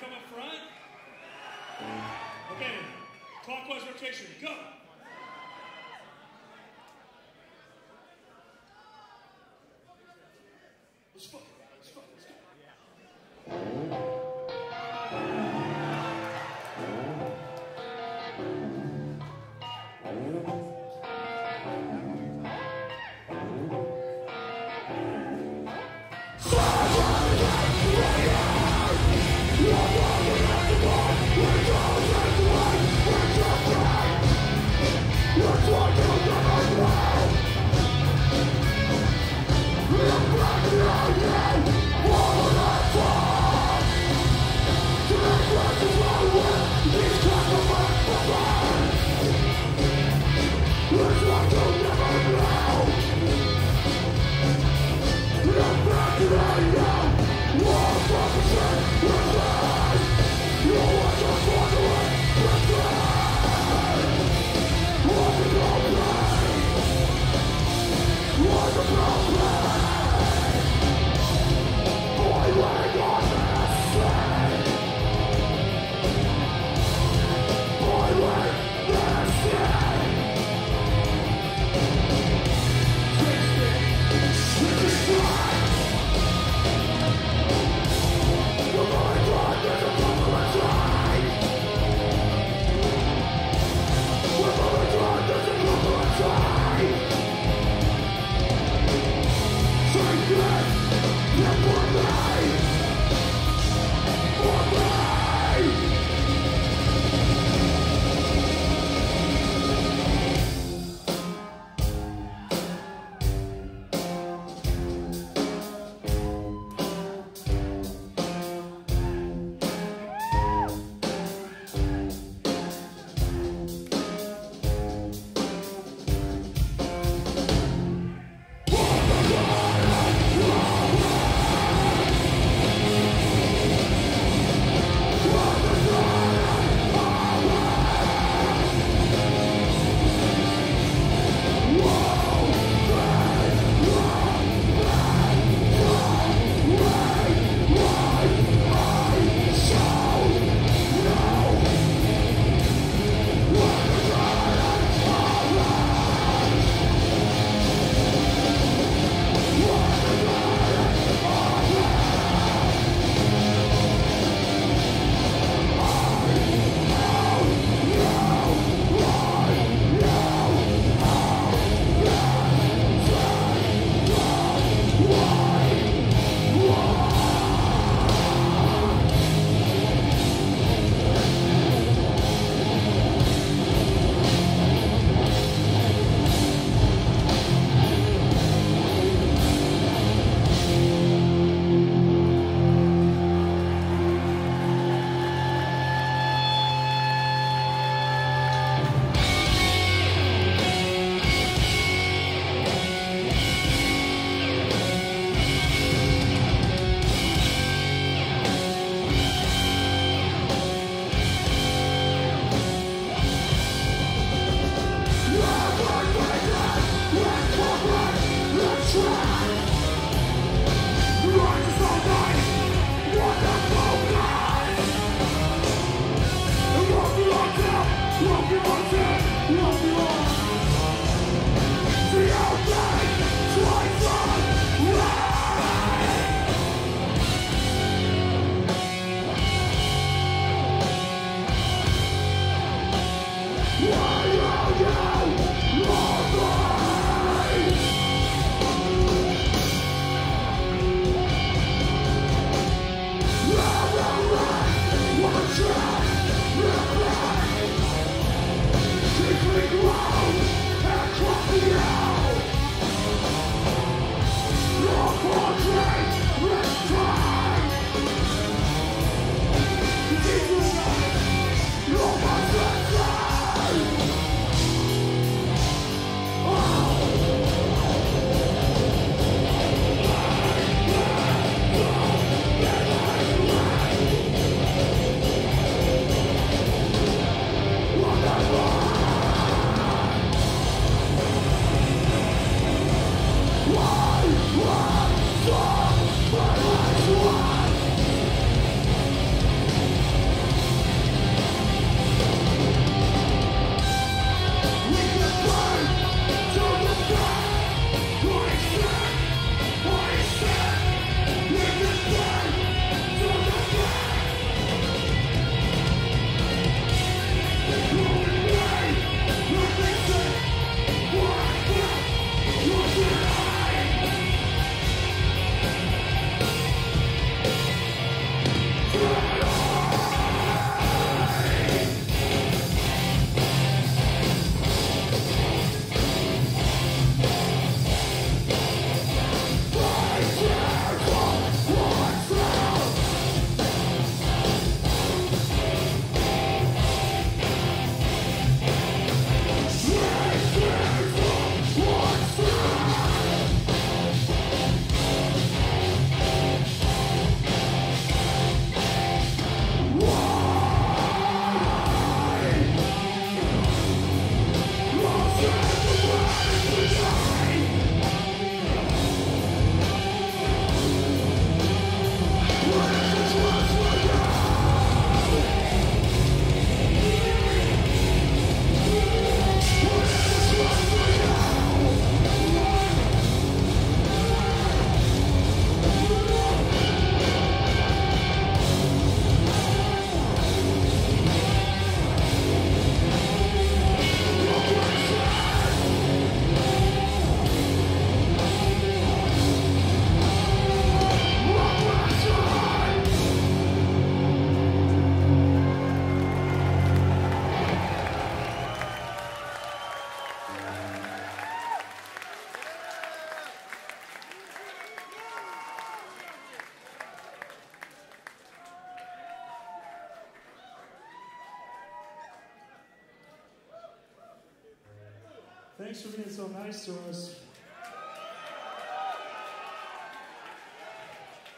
come up front? Okay, clockwise rotation, go!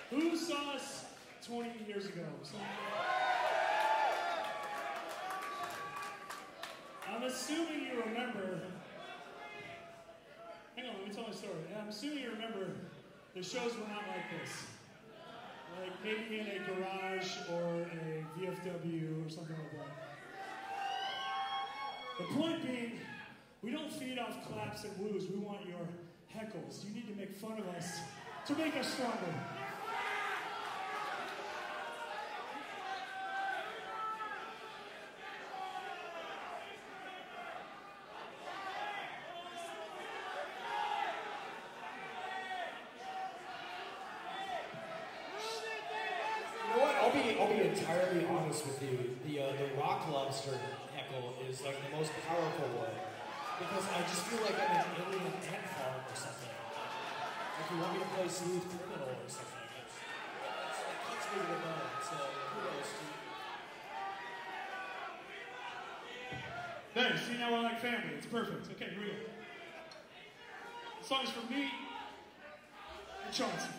Who saw us 20 years ago? I'm assuming you remember. Hang on, let me tell my story. I'm assuming you remember the shows were not like this. Like maybe in a garage or a VFW or something like that. The point being, we don't feed off claps and woos. We want your heckles. You need to make fun of us to make us stronger. I'll be entirely honest with you. The uh, the rock lobster heckle is like the most powerful one because I just feel like I'm an alien ant farm or something. Like you want me to play smooth criminal or something. It's, it cuts me. So kudos to you. There, see now we're like family. It's perfect. Okay, here we. The song is from me and Chauncey.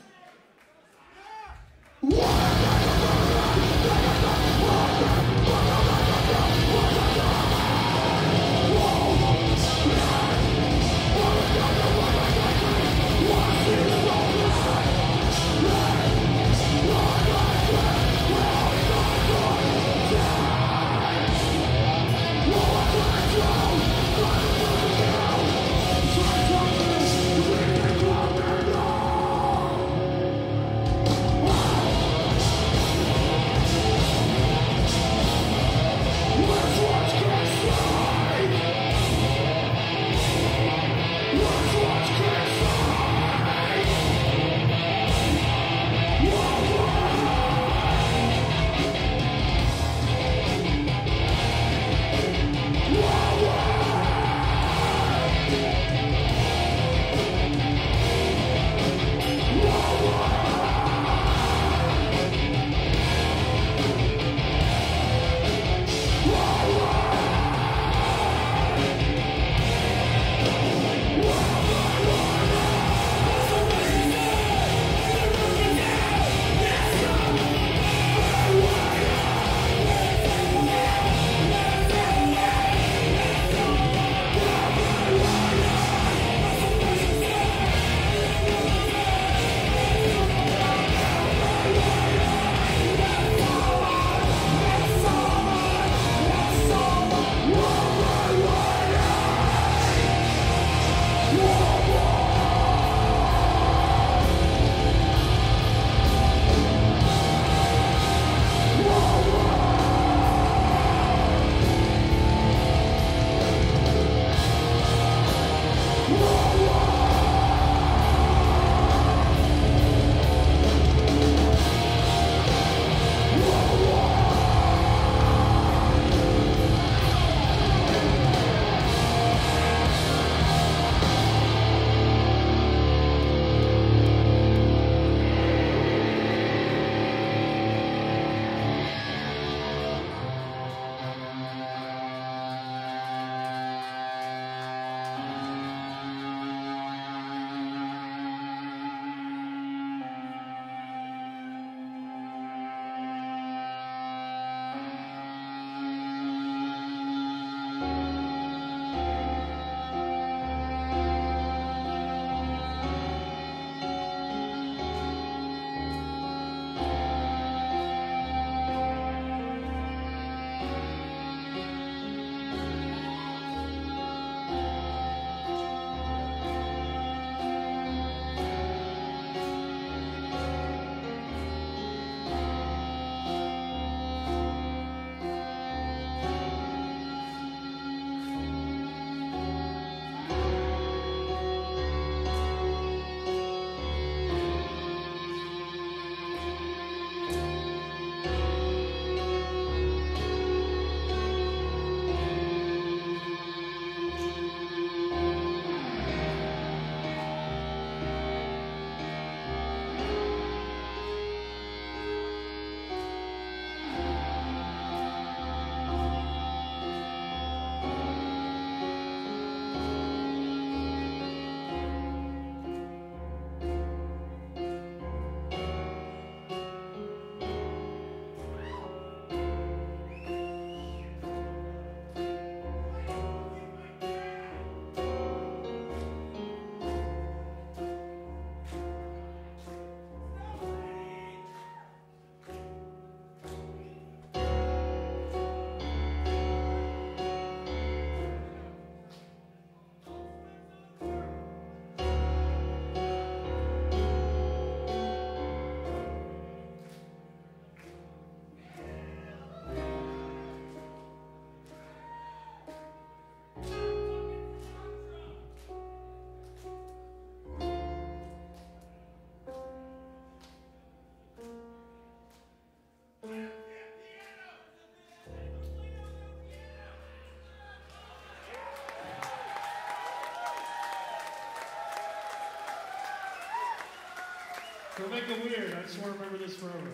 Don't make it weird. I just want to remember this forever.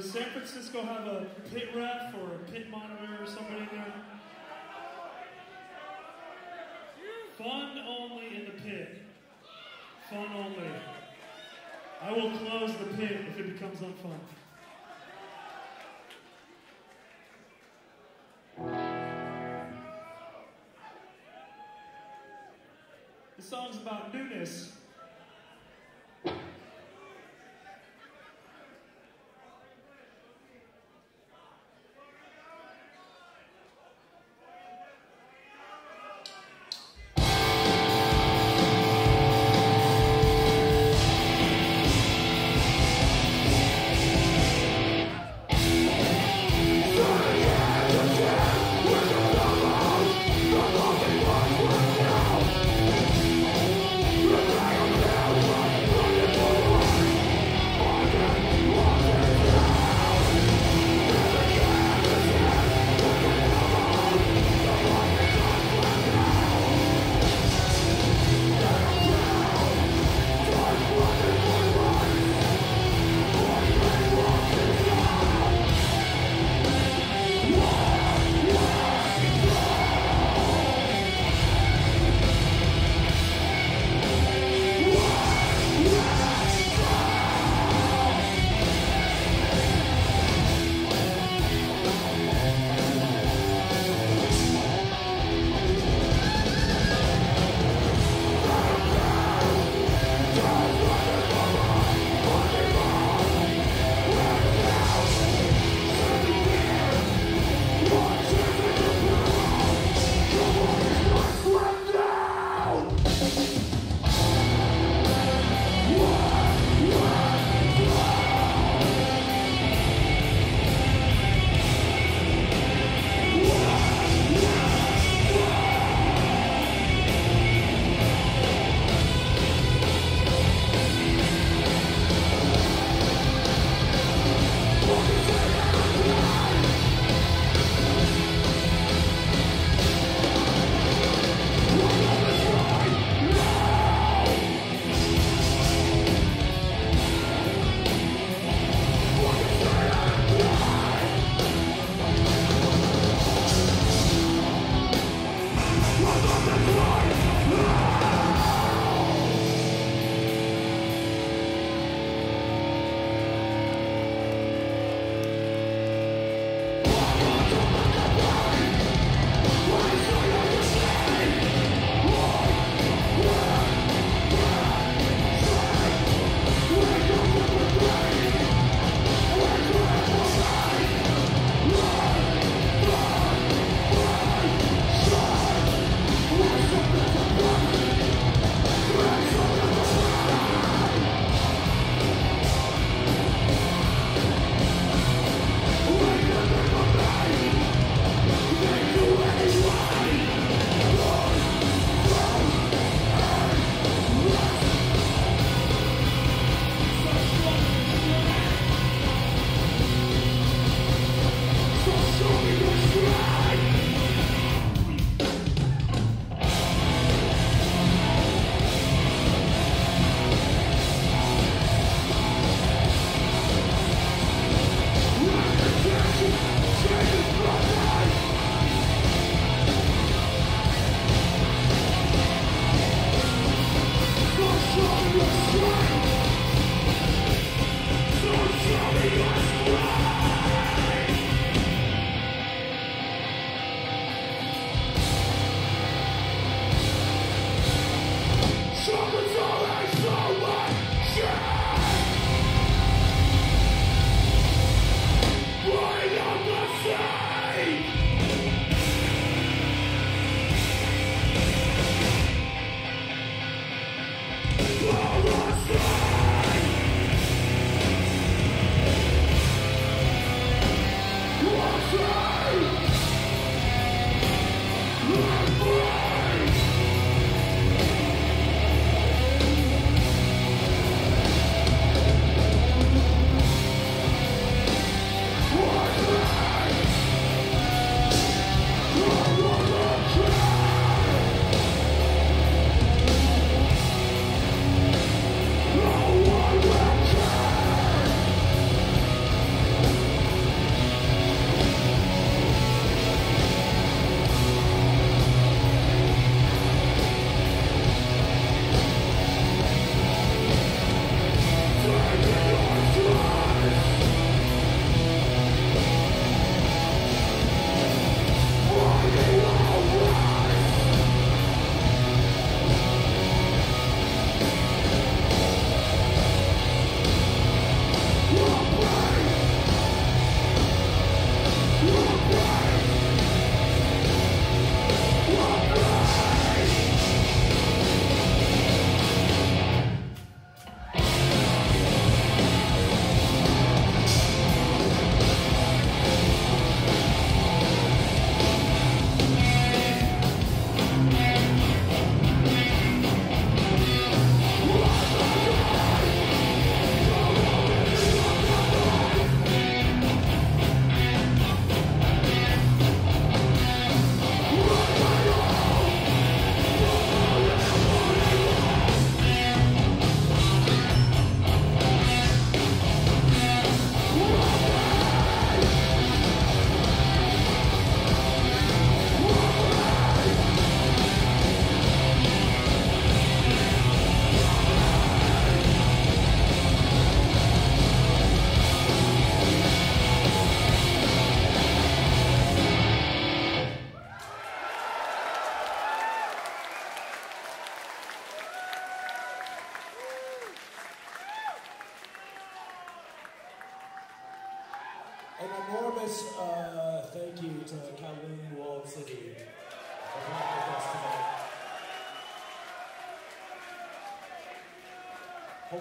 Does, San Francisco have a pit ref or a pit monitor or somebody there? Fun only in the pit. Fun only. I will close the pit if it becomes unfun. The song's about newness.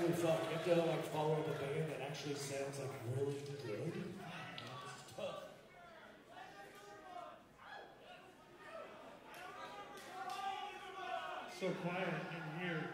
Holy fuck, you have to like follow the band that actually sounds like really good. So quiet in here.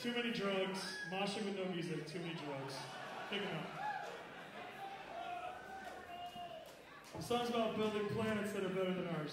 Too many drugs. Moshing with no music. Too many drugs. Pick them up. The song's about building planets that are better than ours.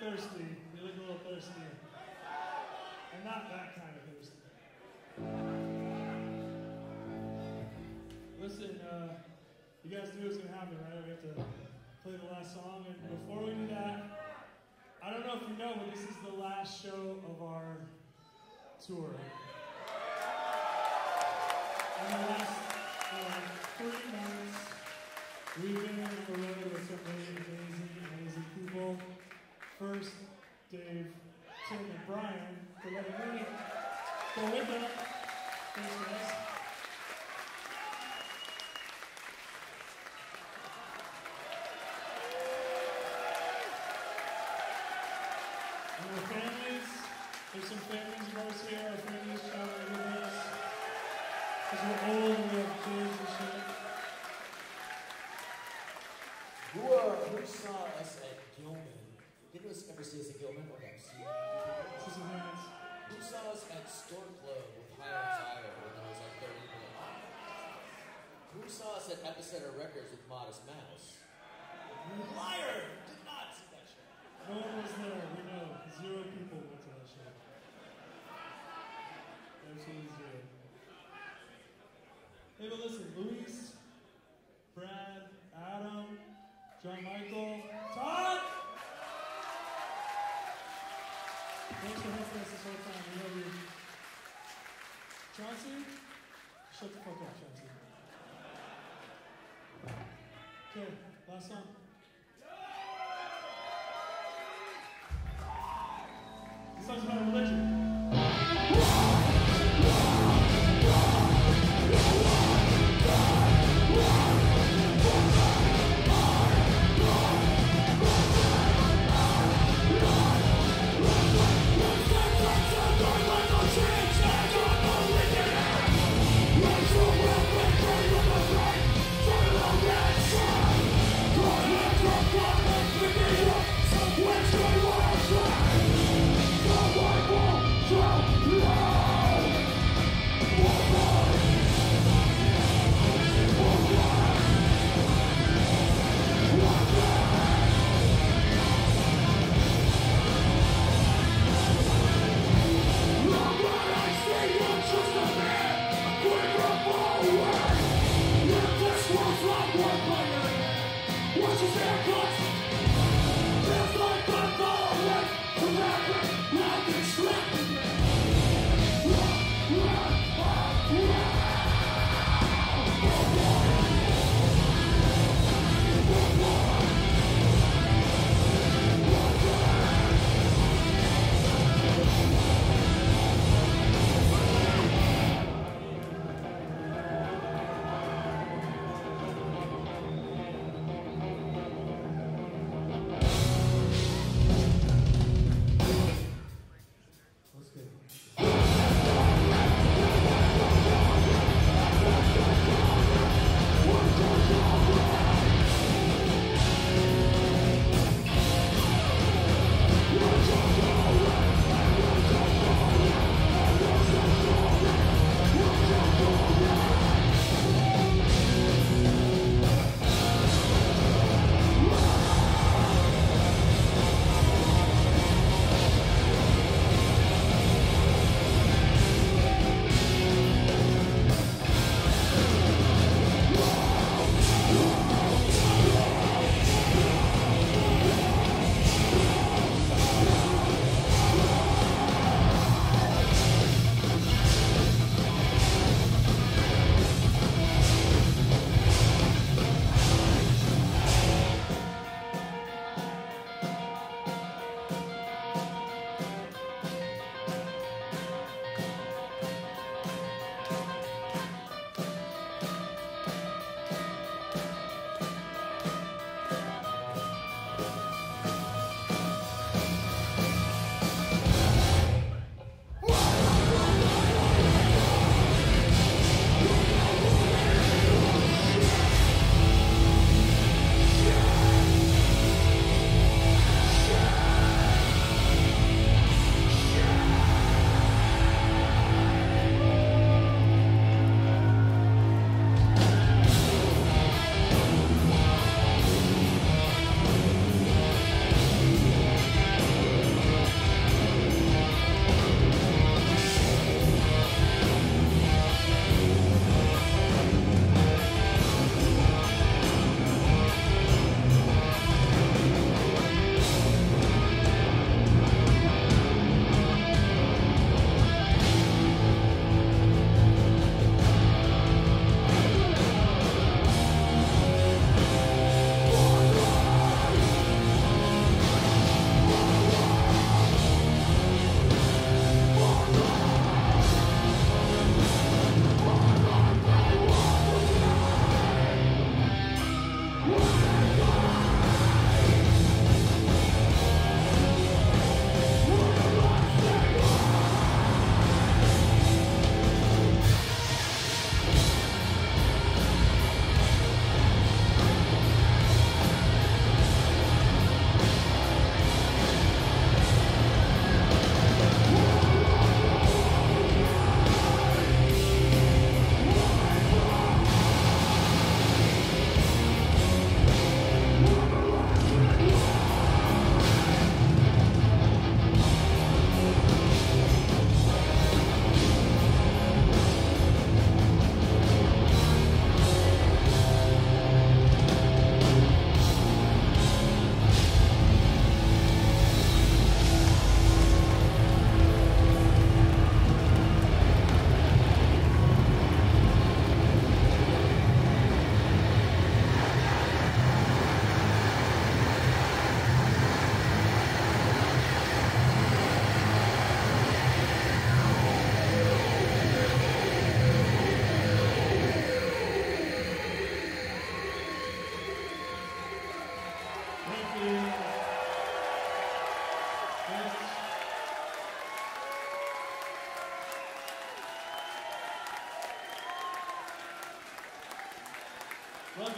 Thirsty. You look a little thirsty. And not that kind of thirsty. Listen, uh, you guys knew it was going to happen, right? We have to play the last song. And before we do that, I don't know if you know, but this is the last show of our tour. In the last uh, three months, we've been on the with some really amazing, amazing people. First, Dave, Tim, and Brian for letting me go with them. Thanks, guys. And our families, there's some families of ours here. Our families traveling with us. Because we're old we have kids and shit. Who, uh, who saw us at? You ever see Gilman? See some. Who saw us at Stork Club with High on when I was like 30 minutes? Who saw us at Epicenter Records with Modest Mouse? Liar! Did not see that show. No one was there. We know. Zero people went to that show. Absolutely zero. Hey, but listen, Luis, Brad, Adam, John Michael, Thanks for helping us this whole time. We you. Chauncey? Shut the fuck up, Chauncey. Okay, last song.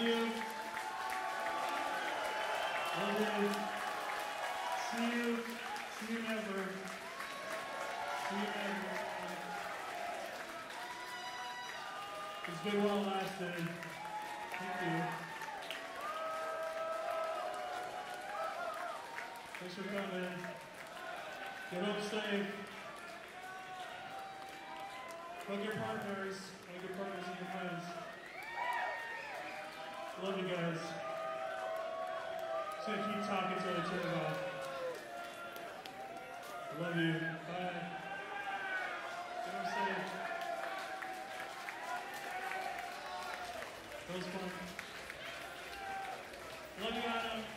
You. Love you. See you. See you never. See you never. It's been well lasting. Thank you. Thanks for coming. Get home safe. Hug your partners Love you guys. So keep talking till I turn it off. Love you. Bye. That was fun. Love you, Adam.